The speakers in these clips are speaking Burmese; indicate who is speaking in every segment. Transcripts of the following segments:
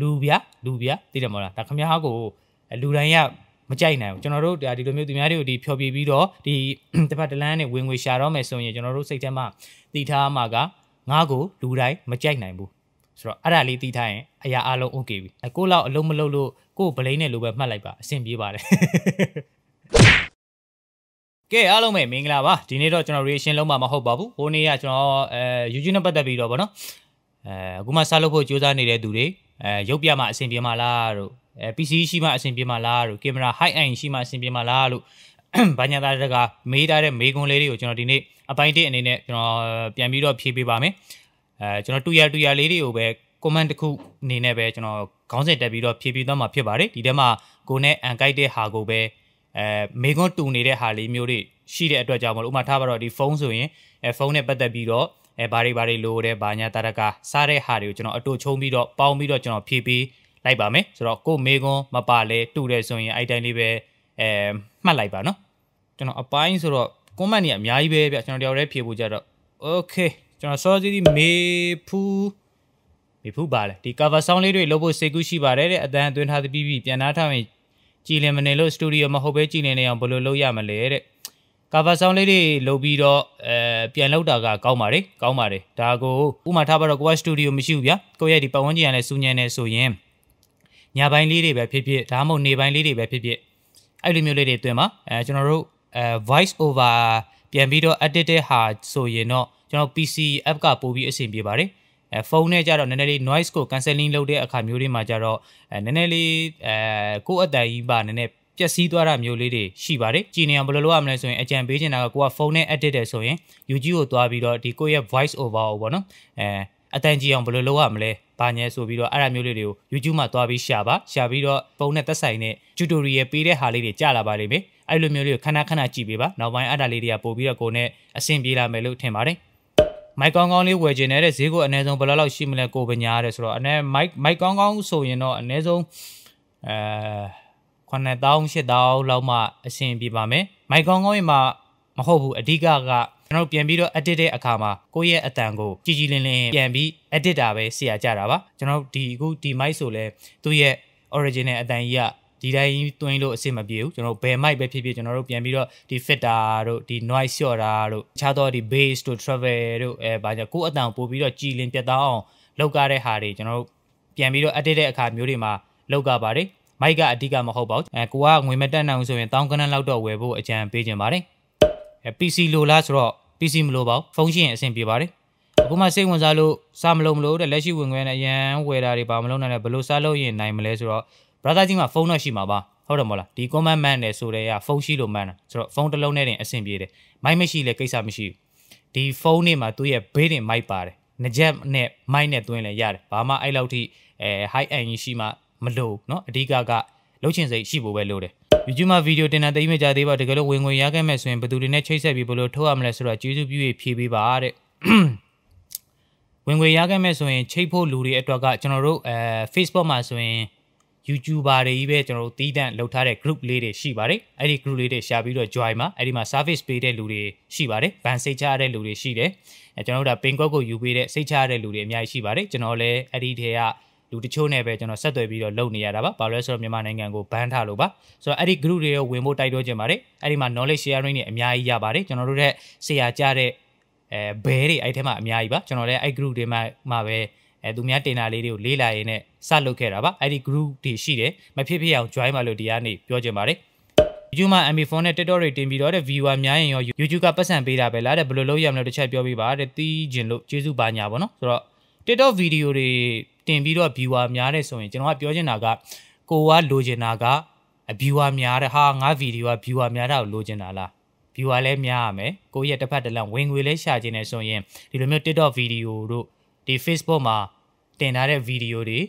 Speaker 1: လူဗျာလူဗျာသိတယ်မဟုတ်လားဒါခမားကိုလူတိုင်းကမကြိုက်နိုင်ဘူးကျွန်တော်တို့ဒါဒီလိုမျိုးသူများတွေကိုဒီဖြောပြပြီးတော့ဒီတစ်ဖက်တလန်းနဲ့ဝင်ငွေရှာတော့မယ်ဆိုရင်ကျွန်တော်တို့စိတ်ထဲမှာတည်ထားမှာကငါ့ကိုလူတိုင်းမကြိုက်နိုင်ဘူးဆိုတော့အဲ့ဒါလေးတည်ထားရင်အရာအလုံး okay ပြီအကိုလောက်အလုံးမလုံးလို့ကို့ဗလိန်နဲ့လိုပဲမှတ်လိုက်ပါအဆင်ပြေပါတယ်ကဲအားလုံးပဲမင်္ဂလာပါဒီနေ့တော့ကျွန်တော် reaction လုံးမှာမဟုတ်ပါဘူးဟိုနေ့ကကျွန်တော်အဲ YouTube နဲ့ပတ်သက်ပြီးတော့ဗောနော်အဲအခုမှစလုပ်ဖို့ကြိုးစားနေတဲ့သူတွေ အဲရုပ်ပြမှအဆင်ပြေမှာလားတို့အဲ PC ရှိမှအဆင်ပြေမှာလားတို့ကင်မရာ high end ရှိမှအဆင်ပြေမှာလားလို့ဘာညာသားတကမေးထားတဲ့မေးခွန်းလေးတွေကိုကျွန်တော်ဒီနေ့အပိုင်းတစ်အနေနဲ့ကျွန်တော်ပြန်ပြီးတော့ဖြေပေးပါမယ်အဲကျွန်တော်တူရတူရလေးတွေကိုပဲ comment တစ်ခုအနေနဲ့ပဲကျွန်တော်ခေါင်းစဉ်တက်ပြီးတော့ဖြေပြီးတော့မှာဖြစ်ပါတယ်ဒီထဲမှာကိုနဲ့အန်ကိုက်တဲ့ဟာကိုပဲအဲမေခွန်းတူနေတဲ့ဟာလေးမျိုးတွေရှိတဲ့အတွက်ကြောင့်မလို့ဥမာထားပါတော့ဒီဖုန်းဆိုရင်အဲဖုန်းနဲ့ပတ်သက်ပြီးတော့ အဲဘာတွေဘာတွေလိုတဲ့ဘာညာတရကစားတဲ့ဟာတွေကိုကျွန်တော်အတူချုံပြီးတော့ပေါင်းပြီးတော့ကျွန်တော်ဖြည့်ပေးလိုက်ပါမယ်ဆိုတော့ကိုမေကွန်းမပါလဲတူတယ်ဆိုရင်အဲ့တိုင်းလေးပဲအဲမှတ်လိုက်ပါနော်ကျွန်တော်အပိုင်းဆိုတော့ comment တွေအများကြီးပဲဗျကျွန်တော်တယောက်တည်းဖြည့်ဖို့ကြတော့ okay ကျွန်တော်စောစီးမေဖူးမေဖူးပါလေဒီ cover song လေးတွေလုပ်ဖို့စိတ်ကူးရှိပါတယ်တဲ့အတန်းအတွင်းထားပြီးပြီပြန်နာထားရင်ကြည်လင်မနေလို့ studio မဟုတ်ပဲကြည်လင်နေအောင်ဘယ်လိုလုပ်ရမလဲတဲ့ cover song လေးတွေလုပ်ပြီးတော့အဲ ပြန်လုပ်တာကကောင်းပါတယ်ကောင်းပါတယ်ဒါကိုဥမာထားပါတော့ကိုက studio မရှိဘူးဗျာကိုရဲ့ဒီပတ်ဝန်းကျင်ကလည်းစူးညံနေဆိုရင်ညပိုင်းလေးတွေပဲဖြစ်ဖြစ်ဒါမှမဟုတ်နေပိုင်းလေးတွေပဲဖြစ်ဖြစ်အဲ့လိုမျိုးလေးတွေတွင်ပါအဲကျွန်တော်တို့အဲ voice over ပြန်ပြီးတော့ edit တဲ့ဟာဆိုရင်တော့ကျွန်တော် PC app ကပို့ပြီးအဆင်ပြေပါတယ်အဲဖုန်းနဲ့ကြတော့နည်းနည်းလေး noise ကို cancelling လုပ်တဲ့အခါမျိုးတွေမှာကြတော့အဲနည်းနည်းလေးအဲကိုယ့်အတန်ကြီးပါနည်းနည်း ပျက်စီးသွားတာမျိုးလေးတွေရှိပါတယ်ကြည်နေအောင်ဘယ်လိုလုပ်ရမလဲဆိုရင်အကြံပေးချင်တာကကိုကဖုန်းနဲ့ edit တယ်ဆိုရင် YouTube ကိုသွားပြီးတော့ဒီကိုယ့်ရဲ့ voice over ကိုပေါ့နော်အဲအတန်ကြီးအောင်ဘယ်လိုလုပ်ရမလဲဘာညဲဆိုပြီးတော့အဲ့ဒါမျိုးလေးတွေကို YouTube မှာသွားပြီးရှာပါရှာပြီးတော့ဖုန်းနဲ့သက်ဆိုင်တဲ့ tutorial ပေးတဲ့ဟာလေးတွေကြာလာပါလိမ့်မယ်အဲ့လိုမျိုးလေးကိုခဏခဏကြည့်ပေးပါနောက်ပိုင်းအဲ့ဒါလေးတွေကပို့ပြီးတော့ကိုယ်နဲ့အဆင်ပြေလာမယ်လို့ထင်ပါတယ်မိုက်ကောင်းကောင်းလေးဝယ်ခြင်းနဲ့ဈေးကိုအနည်းဆုံးဘယ်လောက်လောက်ရှိမလဲကိုပညာတဲ့ဆိုတော့အနည်းမိုက်မိုက်ကောင်းကောင်းဆိုရင်တော့အနည်းဆုံးအဲ 9000 8000လောက်မှအဆင်ပြေပါမယ်မိုက်ကောင်းကောင်းရင်မှမဟုတ်ဘူးအဓိကကကျွန်တော်ပြန်ပြီးတော့ edit တဲ့အခါမှာကိုယ့်ရဲ့အတန်ကိုကြည်ကြည်လင်းလင်းပြန်ပြီး edit တာပဲဆရာကြတာပါကျွန်တော်ဒီအခုဒီ mic ဆိုလဲသူ့ရဲ့ original အတန်ကြီးကဒီတိုင်းတွင်းလို့အဆင်မပြေဘူးကျွန်တော်ဘယ် mic ပဲဖြစ်ဖြစ်ကျွန်တော်တို့ပြန်ပြီးတော့ဒီ filter တို့ဒီ noise လျှော့တာတို့ခြားတော့ဒီ bass တို့ travel တို့အဲဘာကြောင့်ကိုယ့်အတန်ပို့ပြီးတော့ကြည်လင်ပြတ်သားအောင်လောက်ကားတဲ့ဟာတွေကျွန်တော်တို့ပြန်ပြီးတော့ edit တဲ့အခါမျိုးတွေမှာလောက်ကားပါတယ် မိုက်ကအဓိကမဟုတ်ပါဘူးအဲကိုကငွေမတက်နိုင်ဘူးဆိုရင်တောင်းကနန်းလောက်တော့ဝယ်ဖို့အကြံပေးခြင်းပါတယ်အဲ PC လိုလားဆိုတော့ PC မလိုပါဘူးဖုန်းရှိရင်အဆင်ပြေပါတယ်အခုမှစိတ်ဝင်စားလို့စားမလို့မလို့တဲ့လက်ရှိဝင်ခွင့်နဲ့အရန်ဝယ်တာတွေပါမလို့နိုင်တယ်ဘလို့စားလို့ရင်နိုင်မလဲဆိုတော့ brother ကြီးမှာဖုန်းတော့ရှိမှာပါဟုတ်တယ်မဟုတ်လားဒီ comment man နဲ့ဆိုတဲ့ကဖုန်းရှိလို့မှန်းတာဆိုတော့ဖုန်းတစ်လုံးနဲ့တင်အဆင်ပြေတယ်မိုက်မရှိလဲကိစ္စမရှိဘူးဒီဖုန်းနေမှာသူ့ရဲ့ဘေးတင်မိုက်ပါတယ်ငကြက်နဲ့မိုက်နဲ့တွင်းလဲရတယ်ဘာမှအဲ့လောက်ထိအဲ high end ရှိမှ မလို့เนาะအဓိကကလှုပ်ချင်စိတ်ရှိဖို့ပဲလိုတယ် YouTube မှာဗီဒီယိုတင်တာသိမကြသေးပါတကယ်လို့ဝင်ငွေရခဲ့မဲ့ဆိုရင်ဘယ်သူတွေနဲ့ချိတ်ဆက်ပြီးဘယ်လိုထုတ်ရမလဲဆိုတော့ကျေးဇူးပြု၍ဖြေပေးပါတဲ့ဝင်ငွေရခဲ့မဲ့ဆိုရင်ချိတ်ဖို့လူတွေအတွက်ကကျွန်တော်တို့အဲ Facebook မှာဆိုရင် YouTuber တွေကြီးပဲကျွန်တော်တို့တီးတန့်လှုပ်ထားတဲ့ group လေးတွေရှိပါတယ်အဲ့ဒီ group လေးတွေရှာပြီးတော့ join မှာအဲ့ဒီမှာ service ပေးတဲ့လူတွေရှိပါတယ်ဘန်စိတ်ချရတဲ့လူတွေရှိတယ်အဲကျွန်တော်တို့ဒါ pin code ကိုယူပေးတဲ့စိတ်ချရတဲ့လူတွေအများကြီးရှိပါတယ်ကျွန်တော်လည်းအဲ့ဒီထဲက လူတချို့နဲ့ပဲကျွန်တော်ဆက်သွယ်ပြီးတော့လုပ်နေရတာပါဘာလို့လဲဆိုတော့မြန်မာနိုင်ငံကိုဘန်းထားလို့ပါဆိုတော့အဲ့ဒီ group တွေရောဝင်ဖို့တိုက်တွန်းကြပါတယ်အဲ့ဒီမှာ knowledge sharing တွေအများကြီးရပါတယ်ကျွန်တော်တို့တဲ့ဆရာကြတဲ့အဲဘဲတွေအဲ့ထဲမှာအများကြီးပါကျွန်တော်လည်းအဲ့ group တွေမှာမှာပဲအဲသူများတင်တာလေးတွေကိုလေးလာရင်းနဲ့စလုပ်ခဲ့တာပါအဲ့ဒီ group တွေရှိတယ်မဖြစ်ဖြစ်အောင် join ပါလို့ဒီကနေပြောချင်ပါတယ် YouTube မှာ MP4 နဲ့ TikTok တွေတင်ပြီးတော့တဲ့ viewer များရင်ရော YouTube ကပတ်စံပေးတာပဲလားတဲ့ဘယ်လိုလုပ်ရမလဲတစ်ချက်ပြောပြပါတဲ့တီးကျင်လို့ကျေးဇူးပါညာပေါ့နော်ဆိုတော့ TikTok ဗီဒီယိုတွေ တင်ပြီးတော့ viewer များတယ်ဆိုရင်ကျွန်တော်ကပြောချင်တာကကိုကလိုချင်တာက viewer များတယ်ဟာငါဗီဒီယိုက viewer များတာကိုလိုချင်တာလား viewer လည်းများရမယ်ကိုရဲ့တစ်ဖက်တစ်လမ်းဝင်ငွေလည်းရှာခြင်းနေဆိုရင်ဒီလိုမျိုး TikTok ဗီဒီယိုတို့ဒီ Facebook မှာတင်ထားတဲ့ဗီဒီယိုတွေ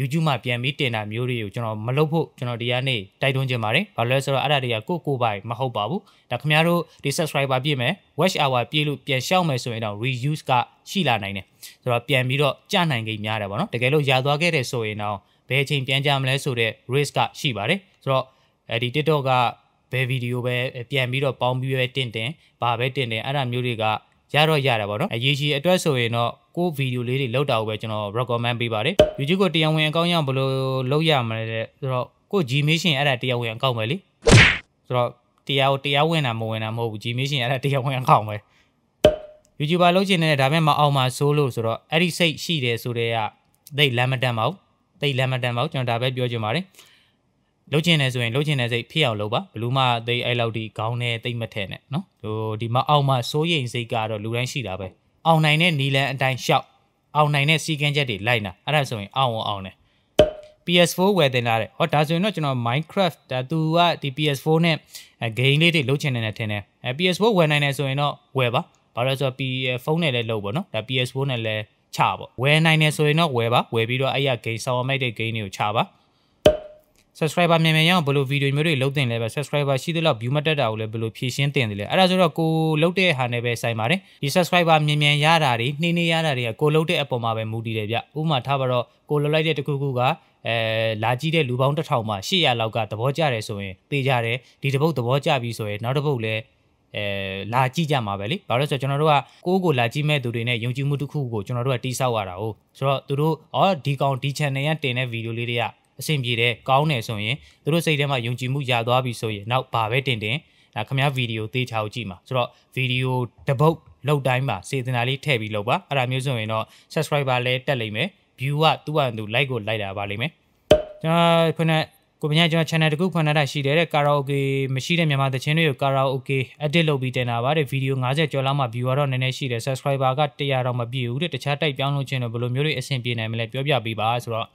Speaker 1: YouTube မှာပြန်ပြီးတင်တာမျိုးတွေကိုကျွန်တော်မလုပ်ဖို့ကျွန်တော်ဒီကနေ့တိုက်တွန်းချင်ပါတယ်။ဘာလို့လဲဆိုတော့အဲ့ဒါတွေကကိုကိုပိုင်မဟုတ်ပါဘူး။ဒါခင်ဗျားတို့ဒီ subscriber ပြည့်မယ် watch hour ပြည့်လို့ပြန်ရှောက်မယ်ဆိုရင်တော့ reuse ကရှိလာနိုင်တယ်။ဆိုတော့ပြန်ပြီးတော့ကြနိုင်ကိန်းများတယ်ပေါ့နော်။တကယ်လို့ရာသွားခဲ့တယ်ဆိုရင်တော့ဘယ်အချိန်ပြန်ကြမလဲဆိုတဲ့ risk ကရှိပါတယ်။ဆိုတော့အဲဒီ TikTok ကဘယ်ဗီဒီယိုပဲပြန်ပြီးတော့ပေါင်းပြီးပဲတင်တင်ဘာပဲတင်တင်အဲ့ဒါမျိုးတွေက ရတော့ရတယ်ပေါ့နော်အရေးကြီးအတွက်ဆိုရင်တော့ကိုဗီဒီယိုလေးတွေလောက်တာကိုပဲကျွန်တော် recommend ပေးပါတယ် YouTube ကိုတရားဝင်အကောင့်ရဘယ်လိုလုပ်ရမလဲဆိုတော့ကို Gmail ရှင်အဲ့ဒါတရားဝင်အကောင့်ပဲလေဆိုတော့တရားကိုတရားဝင်တာမဝင်တာမဟုတ်ဘူး Gmail ရှင်အဲ့ဒါတရားဝင်အကောင့်ပဲ YouTuber လုပ်ချင်တဲ့ဒါပေမဲ့မအောင်ပါဆိုးလို့ဆိုတော့အဲ့ဒီစိတ်ရှိတယ်ဆိုတဲ့ကသိလမ်းမတန်ပါဘူးသိလမ်းမတန်ပါဘူးကျွန်တော်ဒါပဲပြောချင်ပါတယ် လုပ်ချင်တယ်ဆိုရင်လုပ်ချင်တဲ့စိတ်ဖြစ်အောင်လုပ်ပါဘလူးမသိအဲ့လောက်ဒီခေါင်းနဲ့တိတ်မထဲနဲ့နော်ဟိုဒီမအောင်မစိုးရိမ်စိတ်ကတော့လူတိုင်းရှိတာပဲအောင်နိုင်တဲ့နီလန်အတိုင်းရှောက်အောင်နိုင်တဲ့စီကန်းချက်တွေလိုက်နာအဲ့ဒါဆိုရင်အောင်အောင်တယ် PS4 ဝယ်တင်လာတယ်ဟောဒါဆိုရင်တော့ကျွန်တော် Minecraft ဒါသူကဒီ PS4 နဲ့ game လေးတွေလုပ်ချင်နေတယ်ထင်တယ်အဲ PS4 ဝယ်နိုင်တယ်ဆိုရင်တော့ဝယ်ပါဘာလို့လဲဆိုတော့ P ဖုန်းနဲ့လည်းလုပ်ပေါ့နော်ဒါ PS4 နဲ့လည်းချပေါ့ဝယ်နိုင်တယ်ဆိုရင်တော့ဝယ်ပါဝယ်ပြီးတော့အဲ့ရ game ဆောင်းမိတ်တဲ့ game တွေကိုချပါ subscriber မြန်မြန်ရအောင်ဘယ်လိုဗီဒီယိုမျိုးတွေလုပ်တင်လဲပဲ subscriber ရှိသလောက် view မတက်တာကိုလည်းဘယ်လိုဖြည့်ရှင်းတင်တယ်လဲအဲ့ဒါဆိုတော့ကိုလုပ်တဲ့ဟာနဲ့ပဲဆိုင်ပါတယ်ဒီ subscriber မြန်မြန်ရတာတွေနှင်းနှင်းရတာတွေကကိုလုပ်တဲ့အပေါ်မှာပဲမူတည်တယ်ဗျဥပမာထားပါတော့ကိုလုပ်လိုက်တဲ့တခုခုကအဲလာကြည့်တဲ့လူပေါင်းတစ်ထောင်မှာ800လောက်ကသဘောကျတယ်ဆိုရင်သိကြတယ်ဒီတစ်ပုတ်သဘောကျပြီဆိုရင်နောက်တစ်ပုတ်လည်းအဲလာကြည့်ကြမှာပဲလေဘာလို့လဲဆိုတော့ကျွန်တော်တို့ကကိုယ့်ကိုလာကြည့်မဲ့သူတွေနဲ့ယုံကြည်မှုတစ်ခုကိုကျွန်တော်တို့ကတိဆောက်ရတာ哦ဆိုတော့သူတို့ဩဒီကောင်ဒီ channel ရတင်တဲ့ဗီဒီယိုလေးတွေက အဆင်ပြေတယ်ကောင်းတယ်ဆိုရင်သူတို့စိတ်ထဲမှာယုံကြည်မှုရသွားပြီဆိုရင်နောက်ဘာပဲတင်တင်ဒါခင်ဗျားဗီဒီယိုသေးချာကိုကြည့်မှာဆိုတော့ဗီဒီယိုတပုတ်လောက်တိုင်းမှာစေတနာလေးထည့်ပြီးလုပ်ပါအဲ့ဒါမျိုးဆိုရင်တော့ subscriber လည်းတက်လိမ့်မယ် view ကသူ့ဟာသူ like ကို like တာပါလိမ့်မယ်ကျွန်တော်ခုနကကိုပညာကျွန်တော် channel တခုဖွင့်ထားတာရှိတယ်တဲ့ကာရာအိုကေမရှိတဲ့မြန်မာသချင်းတွေကိုကာရာအိုကေ edit လုပ်ပြီးတင်တာပါတဲ့ဗီဒီယို90ကျော်လောက်မှ view တော့နည်းနည်းရှိတယ် subscriber က100တော့မပြည့်ဘူးတဲ့တခြားတိုက်ပြောင်းလို့ချင်းတော့ဘယ်လိုမျိုးတွေအဆင်ပြေနိုင်မလဲပြောပြပေးပါဆိုတော့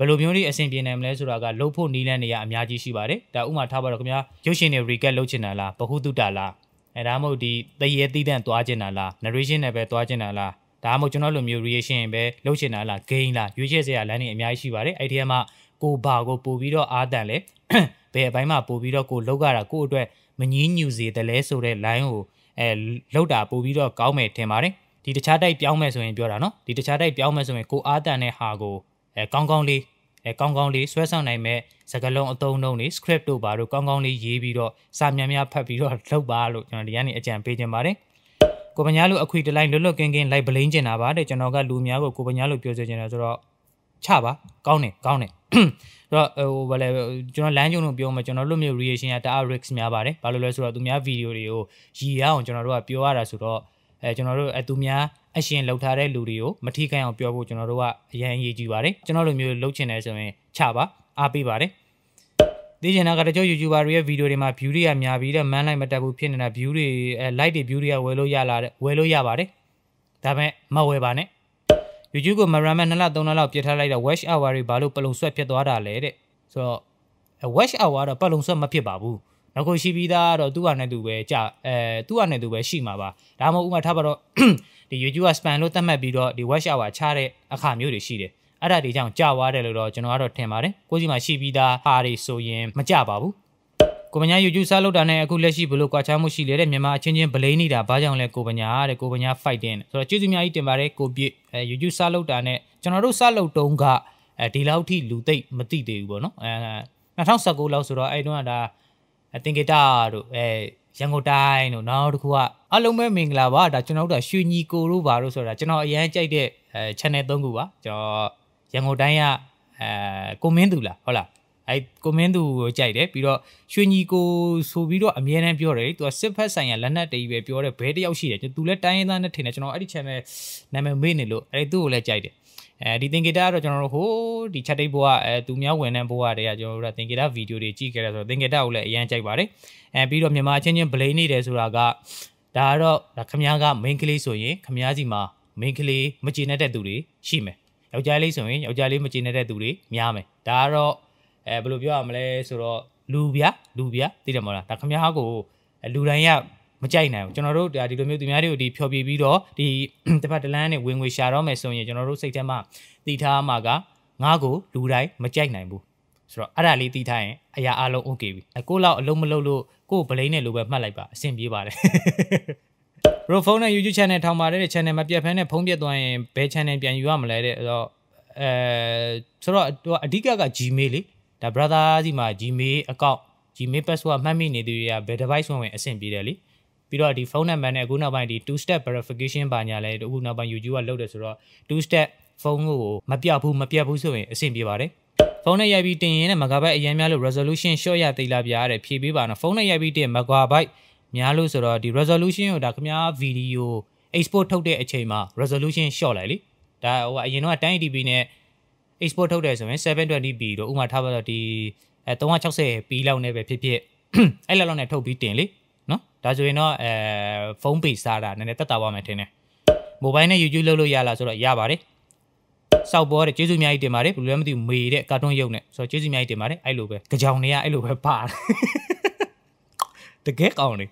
Speaker 1: ဘယ်လိုမျိုးတွေအဆင်ပြေနိုင်မလဲဆိုတာကလှုပ်ဖို့နီးလန်းနေရအများကြီးရှိပါတယ်ဒါဥမာထားပါတော့ခင်ဗျာရုပ်ရှင်တွေ recap လုပ်ချင်တာလားဘဟုတုတလားအဲဒါမှမဟုတ်ဒီတရေသီးတန့်သွားချင်တာလား narration နဲ့ပဲသွားချင်တာလားဒါမှမဟုတ်ကျွန်တော်လိုမျိုး reaction ပဲလုပ်ချင်တာလား game လားရွေးချယ်စရာလမ်းတွေအများကြီးရှိပါတယ်အဲ့ဒီထဲမှာကိုဘာကိုပို့ပြီးတော့အားတန်လဲဘယ်အပိုင်းမှာပို့ပြီးတော့ကိုလောက်ရတာကိုအတွက်မငင်းညူစေတယ်လဲဆိုတဲ့ line ကိုအဲလောက်တာပို့ပြီးတော့ကောင်းမယ်ထင်ပါတယ်ဒီတခြားတိုက်ပြောင်းမယ်ဆိုရင်ပြောတာနော်ဒီတခြားတိုက်ပြောင်းမယ်ဆိုရင်ကိုအားတန်တဲ့ဟာကို အဲကောင်းကောင်းလေးအဲကောင်းကောင်းလေးဆွဲဆောင်နိုင်မဲ့စကားလုံးအသုံးအနှုန်းတွေ script တို့ဘာတို့ကောင်းကောင်းလေးရေးပြီးတော့စာများများဖတ်ပြီးတော့လုပ်ပါလို့ကျွန်တော်ဒီကနေအကြံပေးခြင်းပါတယ်ကိုပညာလို့အခွေတလိုက်လွတ်လွတ်ကင်းကင်းလိုက်ပလိန်ကျင်တာပါတဲ့ကျွန်တော်ကလူများကိုကိုပညာလို့ပြောစေချင်တယ်ဆိုတော့ချပါကောင်းတယ်ကောင်းတယ်တော့ဟိုဘာလဲကျွန်တော်လမ်းကြုံလို့ပြောမှာကျွန်တော်တို့မျိုး reaction ကတအား risk များပါတယ်ဘာလို့လဲဆိုတော့သူများဗီဒီယိုတွေကိုရည်ရအောင်ကျွန်တော်တို့ကပြောရတာဆိုတော့အဲကျွန်တော်တို့အဲသူများ အရှင်လှုပ်ထားတဲ့လူတွေကိုမထိခိုက်အောင်ပြောဖို့ကျွန်တော်တို့ကအရင်အရေးကြီးပါတယ်ကျွန်တော်တို့မျိုးလှုပ်ချင်တယ်ဆိုရင်ချပါအားပေးပါတယ်သိချင်တာကတချို့ YouTuber တွေရဲ့ဗီဒီယိုတွေမှာ view တွေကများပြီးတော့ man like မတက်ဘူးဖြစ်နေတာ view တွေအဲ like တွေ view တွေကဝယ်လို့ရလာတဲ့ဝယ်လို့ရပါတယ်ဒါပေမဲ့မဝယ်ပါနဲ့ YouTube ကို Maraman 2လ3လလောက်ပြစ်ထားလိုက်တော့ watch hour တွေဘာလို့ပလုံဆွက်ဖြစ်သွားတာလဲတဲ့ဆိုတော့ watch hour တော့ပလုံဆွက်မဖြစ်ပါဘူး နောက်ကိုရှိပြီးသားတော့သူ့ဟာနဲ့သူပဲကြာအဲသူ့ဟာနဲ့သူပဲရှိမှာပါဒါမှမဟုတ်ဥမာထားပါတော့ဒီ YouTube က span လို့သတ်မှတ်ပြီးတော့ဒီ watch hour ချတဲ့အခါမျိုးတွေရှိတယ်အဲ့ဒါတွေကြောင့်ကြာသွားတယ်လို့တော့ကျွန်တော်ကတော့ထင်ပါတယ်ကိုကြီးမှာရှိပြီးသားဟာတွေဆိုရင်မကြပါဘူးကိုပညာ YouTube စားလုပ်တာနဲ့အခုလက်ရှိဘလို့ကွာခြားမှုရှိလေတဲ့မြန်မာအချင်းချင်းဗလိန်နေတာဘာကြောင့်လဲကိုပညာတဲ့ကိုပညာ fighting ဆိုတော့ကျေးဇူးများကြီးတင်ပါတယ်ကိုပြည့်အဲ YouTube စားလုပ်တာနဲ့ကျွန်တော်တို့စားလုပ်တုံးကအဲဒီလောက်ထိလူသိပ်မသိသေးဘူးပေါ့နော်အဲ2019လောက်ဆိုတော့အဲ့တုန်းကဒါ သင်္ကေတတို့အဲရန်ကုန်တိုင်းတို့နောက်တစ်ခုကအလုံးမဲမင်္ဂလာပါဒါကျွန်တော်တို့ကရွှေညီကိုတို့ဘာလို့ဆိုတာကျွန်တော်အရန်ကြိုက်တဲ့အဲ channel 3ခုပါကျွန်တော်ရန်ကုန်တိုင်းကအဲကိုမင်းသူလားဟုတ်လားအဲကိုမင်းသူကိုကြိုက်တယ်ပြီးတော့ရွှေညီကိုဆိုပြီးတော့အမြဲတမ်းပြောတယ်သူကစစ်ဖက်ဆိုင်ရာလက်နက်တေးပဲပြောတယ်ဘဲတယောက်ရှိတယ်သူလည်းတိုင်းရင်းသားနဲ့ထင်တယ်ကျွန်တော်အဲ့ဒီ channel နာမည်မေ့နေလို့အဲ့သူ့ကိုလည်းကြိုက်တယ် အဲဒီသင်္ကေတကတော့ကျွန်တော်တို့ဟိုဒီ chat တိတ်ဘောကအဲသူများဝင်တဲ့ဘောကတည်းကကျွန်တော်တို့ကသင်္ကေတဗီဒီယိုတွေကြည့်ခဲ့ရဆိုတော့သင်္ကေတကိုလည်းအရင်ကြိုက်ပါတယ်အဲပြီးတော့မြန်မာချင်းချင်း blame နေတယ်ဆိုတာကဒါကတော့ဒါခမားက main ကလေးဆိုရင်ခမားစီမှာ main ကလေးမကျေနပ်တဲ့သူတွေရှိမယ်ယောက်ျားလေးဆိုရင်ယောက်ျားလေးမကျေနပ်တဲ့သူတွေများမယ်ဒါကတော့အဲဘယ်လိုပြောရမလဲဆိုတော့လူဗျာလူဗျာသိတယ်မဟုတ်လားဒါခမားကိုလူတိုင်းက မကြိုက်နိုင်ဘူးကျွန်တော်တို့ဒါဒီလိုမျိုးသူများတွေကိုဒီဖြောပြပြီးတော့ဒီတစ်ဖက်တစ်လမ်းနဲ့ဝင်ငွေရှာတော့မယ်ဆိုရင်ကျွန်တော်တို့စိတ်ထဲမှာတည်ထားမှာကငါ့ကိုလူတိုင်းမကြိုက်နိုင်ဘူးဆိုတော့အဲ့ဒါလေးတည်ထားရင်အရာအလုံး okay ပြီအကိုလောက်အလုံးမလုံးလို့ကို့ဗလိန်နဲ့လိုပဲမှတ်လိုက်ပါအဆင်ပြေပါတယ် Pro phone နဲ့ YouTube channel ထောင်ပါတယ်တဲ့ channel မပြတ်ဖဲနဲ့ဖုန်းပြတ်သွားရင်ဘယ် channel ပြန်ယူရမလဲတဲ့အဲ့တော့အဲဆိုတော့သူကအဓိကက Gmail လေဒါ brother စီမှာ Gmail account Gmail password မှတ်မိနေသူတွေကဘယ် device ဝင်ဝင်အဆင်ပြေတယ်လေ ပြီးတော့ဒီဖုန်းနံပါတ်နဲ့အခုနောက်ပိုင်းဒီ two step verification ပါညာလဲအခုနောက်ပိုင်း YouTube ကလုပ်တယ်ဆိုတော့ two step ဖုန်းကိုမပြတ်ဘူးမပြတ်ဘူးဆိုရင်အဆင်ပြေပါတယ်ဖုန်းနဲ့ရိုက်ပြီးတင်ရင်လည်း megabyte အရင်များလို့ resolution short ရသေးလားဗျာတဲ့ဖြည့်ပေးပါနော်ဖုန်းနဲ့ရိုက်ပြီးတင် megabyte များလို့ဆိုတော့ဒီ resolution ကိုဒါခင်ဗျား video export ထုတ်တဲ့အချိန်မှာ resolution short လိုက်လीဒါဟိုအရင်တော့ 1080p နဲ့ export ထုတ်တယ်ဆိုရင် 720p တို့ဥမာထားပါတော့ဒီအဲ 360p လောက်နဲ့ပဲဖြစ်ဖြစ်အဲ့လောက်လောက်နဲ့ထုတ်ပြီးတင်လေ နော်ဒါဆိုရင်တော့အဲဖုန်းပေစားတာနည်းနည်းတက်တာပါမယ်ထင်တယ်မိုဘိုင်းနဲ့ YouTube လုပ်လို့ရလားဆိုတော့ရပါတယ်စောက်ပေါ်တဲ့ကျေးဇူးအများကြီးတင်ပါတယ်ဘယ်လိုလဲမသိဘူးမေတဲ့ကာတွန်းရုပ်နဲ့ဆိုတော့ကျေးဇူးအများကြီးတင်ပါတယ်အဲ့လိုပဲကြောင်တွေကအဲ့လိုပဲပါတယ်တကယ်ကောင်းတယ်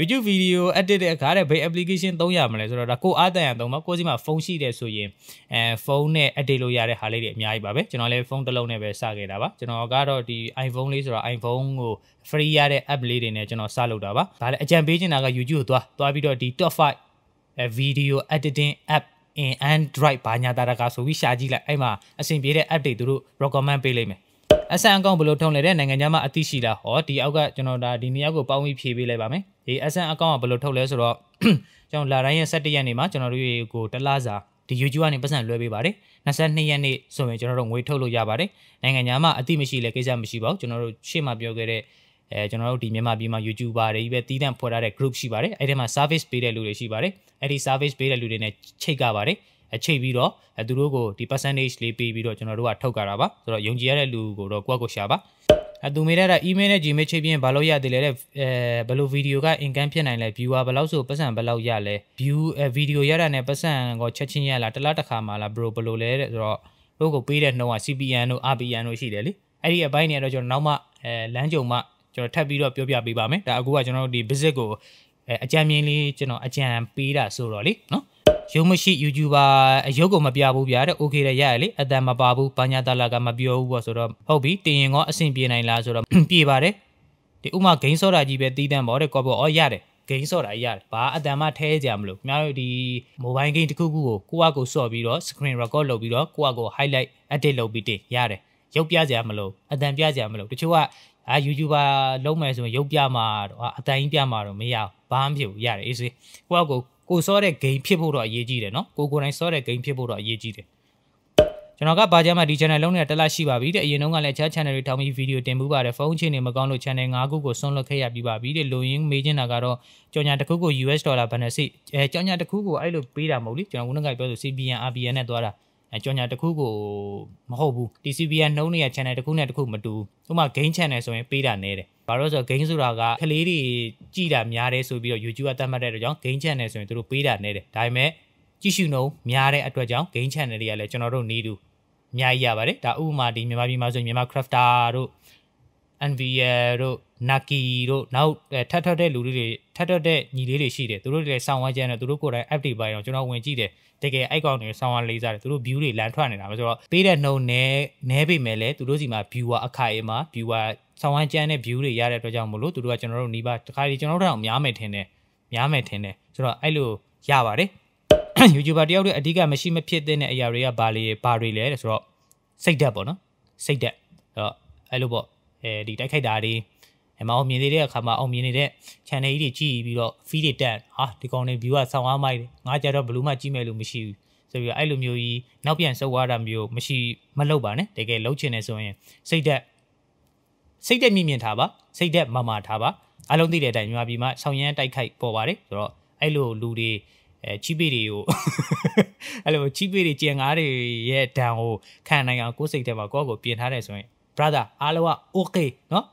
Speaker 1: YouTube video edit တဲ့အခါတဲ့ဘယ် application သုံးရမလဲဆိုတော့ဒါကိုအားတန်ရသုံးပါကိုစီမှာဖုန်းရှိတယ်ဆိုရင်အဲဖုန်းနဲ့ edit လို့ရတဲ့ဟာလေးတွေအများကြီးပါပဲကျွန်တော်လည်းဖုန်းတစ်လုံးနဲ့ပဲစခဲ့တာပါကျွန်တော်ကတော့ဒီ iPhone လေးဆိုတော့ iPhone ကို free ရတဲ့ app လေးတွေနဲ့ကျွန်တော်စလုပ်တာပါဒါလည်းအကြံပေးချင်တာက YouTube ကိုသွားသွားပြီးတော့ဒီ top 5 video editing app in Android ဘာညာတာကဆိုပြီးရှာကြည့်လိုက်အဲ့မှာအဆင်ပြေတဲ့ app တွေသူတို့ recommend ပေးလိမ့်မယ်အဆန်အကောင့်ဘယ်လိုထုံးလဲတဲ့နိုင်ငံခြားမှာအသိရှိလားဟောဒီအောက်ကကျွန်တော်ဒါဒီနေရာကိုပေါင်းပြီးဖြည့်ပေးလိုက်ပါမယ် ဒီအဆန်အကောင့်ကဘယ်လိုထုတ်လဲဆိုတော့ကျွန်တော်လာတိုင်းရဲ့17ရက်နေ့မှာကျွန်တော်တို့ကိုတလားစာဒီ YouTube ကနေပတ်စံလွှဲပေးပါတယ်22ရက်နေ့ဆိုရင်ကျွန်တော်တို့ငွေထုတ်လို့ရပါတယ်နိုင်ငံခြားမှာအသိမရှိလဲကိစ္စမရှိပါဘူးကျွန်တော်တို့ရှေ့မှာပြောခဲ့တဲ့အဲကျွန်တော်တို့ဒီမြန်မာပြည်မှာ YouTuber တွေပဲတီးတန့်ဖွင့်ထားတဲ့ group ရှိပါတယ်အဲ့ဒီမှာ service ပေးတဲ့လူတွေရှိပါတယ်အဲ့ဒီ service ပေးတဲ့လူတွေနဲ့ချိတ်ကပါတယ်အချိတ်ပြီးတော့သူတို့ကိုဒီ percentage လေးပေးပြီးတော့ကျွန်တော်တို့ကထုတ်ကြတာပါဆိုတော့ယုံကြည်ရတဲ့လူကိုတော့ကိုယ့်ကိုရှာပါ အသူမေးတဲ့ email နဲ့ gmail ချိတ်ပြီးရင်ဘာလို့ရသေးလဲတဲ့အဲဘယ်လိုဗီဒီယိုက income ဖြစ်နိုင်လဲ viewer ဘယ်လောက်ဆိုပတ်စံဘယ်လောက်ရလဲ view အဲဗီဒီယိုရတာနဲ့ပတ်စံကိုချက်ချင်းရလားတစ်လားတစ်ခါမှလား bro ဘယ်လိုလဲတဲ့ဆိုတော့တို့ကိုပေးတဲ့နှုံးက CPN တို့ RPN တို့ရှိတယ်လေအဲ့ဒီအပိုင်းတွေကတော့ကျွန်တော်နောက်မှအဲလမ်းကြုံမှကျွန်တော်ထပ်ပြီးတော့ပြောပြပေးပါမယ်ဒါအခုကကျွန်တော်တို့ဒီ visit ကိုအဲအကြံမြင်လေးကျွန်တော်အကြံပေးတာဆိုတော့လေနော် ရုံမရှိ YouTuber အရုပ်ကိုမပြဘူးဗျာတဲ့ okay တဲ့ရရလေအတန်မပါဘူးဘာညာတလာကမပြောဘူးပေါ့ဆိုတော့ဟုတ်ပြီတင်ရင်ကောအဆင်ပြေနိုင်လားဆိုတော့ပြေပါတယ်ဒီဥမာဂိမ်းစောတာကြီးပဲတီးတန့်ပေါ့တဲ့ကောပေါ့အော်ရတယ်ဂိမ်းစောတာရတယ်ဘာအတန်မှထဲကြမလို့ခင်ဗျားတို့ဒီ mobile game တစ်ခုခုကိုကိုယ့်အကိုစော့ပြီးတော့ screen record လုပ်ပြီးတော့ကိုယ့်အကို highlight edit လုပ်ပြီးတင်ရတယ်ရုပ်ပြကြမလို့အတန်ပြကြမလို့တချို့ကအာ YouTuber လုံးမယ်ဆိုရင်ရုပ်ပြမှာတော့အတန်ကြီးပြမှာတော့မရဘာမှမဖြစ်ဘူးရတယ်အေးစေးကိုယ့်အကို ကိုစောတဲ့ game ဖြစ်ဖို့တော့အရေးကြီးတယ်နော်ကိုကိုတိုင်းစောတဲ့ game ဖြစ်ဖို့တော့အရေးကြီးတယ်ကျွန်တော်ကဘာကြမှာဒီ channel လုံးနဲ့တက်လက်ရှိပါပြီတဲ့အရင်တုန်းကလည်း chat channel တွေထောင်ပြီးဗီဒီယိုတင်မှုပါတယ်ဖုန်းချင်းတွေမကောင်းလို့ channel 5ခုကိုဆွန့်လွတ်ခဲ့ရပြီးပါပြီတဲ့လိုရင်းမေးချင်တာကတော့ကြော်ညာတစ်ခုကို US ဒေါ်လာဘယ်နဲ့စိအဲကြော်ညာတစ်ခုကိုအဲ့လိုပေးတာမဟုတ်လေကျွန်တော်ခုနကပြောဆို CBN RBN နဲ့သွားတာ အဲကြော်ညာတစ်ခုကိုမဟုတ်ဘူး TCBN နှုံးနေရ channel တစ်ခုနဲ့တစ်ခုမတူဥပမာ game channel ဆိုရင်ပေးတာနဲတယ်ဘာလို့ဆိုတော့ game ဆိုတာကကလေးတွေကြည်တာများတယ်ဆိုပြီးတော့ YouTube ကသတ်မှတ်တဲ့အတွက်ကြောင့် game channel ဆိုရင်တို့ပေးတာနဲတယ်ဒါပေမဲ့ကြည့်ရှုနှုံးများတဲ့အတွက်ကြောင့် game channel တွေကလည်းကျွန်တော်တို့နေတူအများကြီးရပါတယ်ဒါဥပမာဒီမြန်မာပြည်မှာဆိုရင်မြန်မာ crafter တို့ NVL တို့ Naki တို့နောက်ထပ်ထပ်တဲ့လူတွေထပ်ထပ်တဲ့ညီလေးတွေရှိတယ်သူတို့တွေလည်းစောင်းဝမ်းကျန်းတယ်သူတို့ကိုယ်တိုင် update ပိုင်းတော့ကျွန်တော်ဝင်ကြည့်တယ် တကယ်အိုက်ကောင်တွေစောင်းဝမ်းလေးစားတယ်သူတို့ view တွေလန်ထွက်နေတာပဲဆိုတော့ပေးတဲ့နှုံနဲနဲပေမဲ့လည်းသူတို့စီမှာ viewer အခိုင်အမာ viewer စောင်းဝမ်းကျန်းတဲ့ view တွေရတဲ့အတွက်ကြောင့်မလို့သူတို့ကကျွန်တော်တို့နီးပါးတခါဒီကျွန်တော်တို့တော့များမယ်ထင်တယ်များမယ်ထင်တယ်ဆိုတော့အဲ့လိုရပါတယ် YouTuber တယောက်တည်းအဓိကမရှိမဖြစ်တဲ့အရာတွေကဘာလေးဘာတွေလဲဆိုတော့စိတ်ဓာတ်ပေါ့နော်စိတ်ဓာတ်အဲ့တော့အဲ့လိုပေါ့အဲဒီတိုက်ခိုက်တာတွေ အမအောင်မြင်နေတဲ့အခါမှာအောင်မြင်နေတဲ့ channel ကြီးတွေကြည့်ပြီးတော့ feed တွေတက်ဟာဒီကောင်တွေ view ကဆောင်းအားမိုက်တယ်ငါကြတော့ဘယ်လို့မှကြည့်မယ်လို့မရှိဘူးဆိုပြီးအဲ့လိုမျိုးကြီးနောက်ပြန်ဆုပ်သွားတာမျိုးမရှိမလုပ်ပါနဲ့တကယ်လှုပ်ချင်နေဆိုရင်စိတ်သက်စိတ်သက်မြင့်မြင့်ထားပါစိတ်သက်မမာထားပါအလုံးသိတဲ့အတိုင်းမြန်မာပြည်မှာဆောင်းရမ်းတိုက်ခိုက်ပေါ်ပါတယ်ဆိုတော့အဲ့လိုလူတွေအဲချီးပေတွေကိုအဲ့လိုချီးပေတွေကြံငါးတွေရဲ့ဒဏ်ကိုခံနိုင်အောင်ကိုယ်စိတ်ထဲမှာကိုယ့်ကိုပြင်ထားတယ်ဆိုရင် brother အားလုံးက okay เนาะ